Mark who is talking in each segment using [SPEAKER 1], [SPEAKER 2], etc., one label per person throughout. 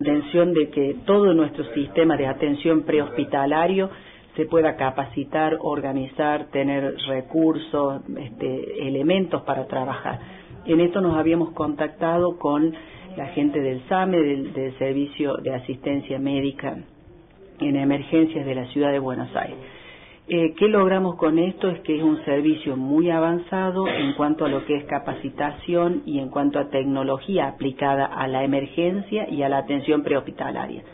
[SPEAKER 1] intención de que todo nuestro sistema de atención prehospitalario se pueda capacitar, organizar, tener recursos, este, elementos para trabajar. En esto nos habíamos contactado con la gente del SAME, del Servicio de Asistencia Médica en Emergencias de la Ciudad de Buenos Aires. Eh, ¿Qué logramos con esto? Es que es un servicio muy avanzado en cuanto a lo que es capacitación y en cuanto a tecnología aplicada a la emergencia y a la atención prehospitalaria.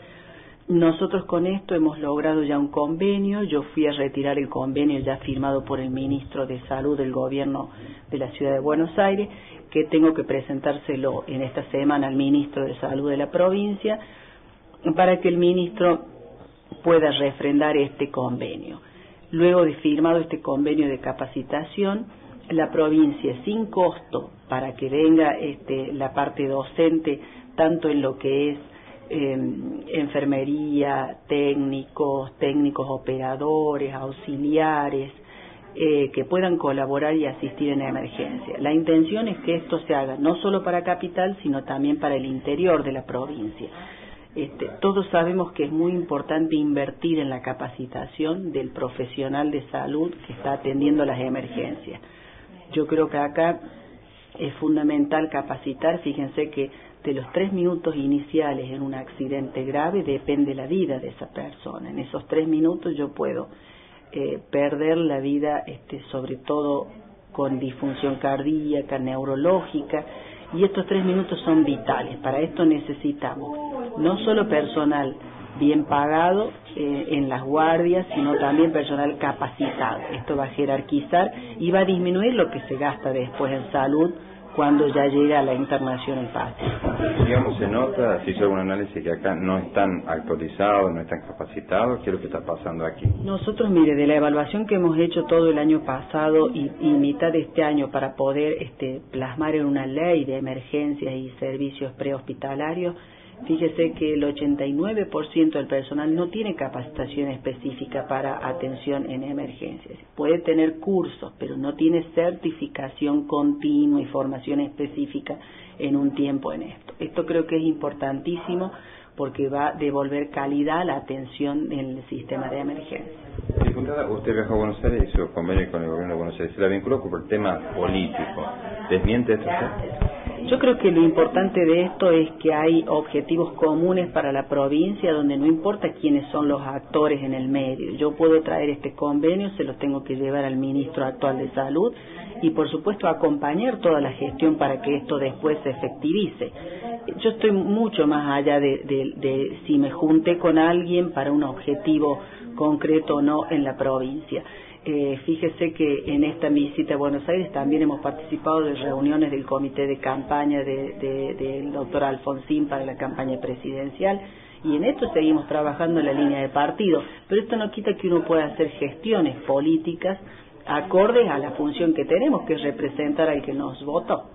[SPEAKER 1] Nosotros con esto hemos logrado ya un convenio. Yo fui a retirar el convenio ya firmado por el ministro de Salud del Gobierno de la Ciudad de Buenos Aires, que tengo que presentárselo en esta semana al ministro de Salud de la provincia para que el ministro pueda refrendar este convenio. Luego de firmado este convenio de capacitación, la provincia sin costo para que venga este, la parte docente, tanto en lo que es em, enfermería, técnicos, técnicos operadores, auxiliares, eh, que puedan colaborar y asistir en emergencia. La intención es que esto se haga no solo para capital, sino también para el interior de la provincia. Este, todos sabemos que es muy importante invertir en la capacitación del profesional de salud que está atendiendo las emergencias. Yo creo que acá es fundamental capacitar, fíjense que de los tres minutos iniciales en un accidente grave depende la vida de esa persona. En esos tres minutos yo puedo eh, perder la vida, este, sobre todo con disfunción cardíaca, neurológica, y estos tres minutos son vitales. Para esto necesitamos no solo personal bien pagado eh, en las guardias, sino también personal capacitado. Esto va a jerarquizar y va a disminuir lo que se gasta después en salud cuando ya llega a la internación el paciente.
[SPEAKER 2] Digamos, se nota, se hizo algún análisis que acá no están actualizados, no están capacitados, ¿qué es lo que está pasando aquí?
[SPEAKER 1] Nosotros, mire, de la evaluación que hemos hecho todo el año pasado y, y mitad de este año para poder este, plasmar en una ley de emergencias y servicios prehospitalarios, Fíjese que el 89% del personal no tiene capacitación específica para atención en emergencias. Puede tener cursos, pero no tiene certificación continua y formación específica en un tiempo en esto. Esto creo que es importantísimo porque va a devolver calidad a la atención en el sistema de emergencia.
[SPEAKER 2] Diputada, usted viajó a Buenos Aires y hizo convenio con el gobierno de Buenos Aires. Se la vinculó con el tema político. ¿Desmiente esto
[SPEAKER 1] yo creo que lo importante de esto es que hay objetivos comunes para la provincia donde no importa quiénes son los actores en el medio. Yo puedo traer este convenio, se lo tengo que llevar al ministro actual de salud y por supuesto acompañar toda la gestión para que esto después se efectivice. Yo estoy mucho más allá de, de si me junté con alguien para un objetivo concreto o no en la provincia. Eh, fíjese que en esta visita a Buenos Aires también hemos participado de reuniones del comité de campaña del doctor Alfonsín para la campaña presidencial y en esto seguimos trabajando en la línea de partido, pero esto no quita que uno pueda hacer gestiones políticas acordes a la función que tenemos, que es representar al que nos votó.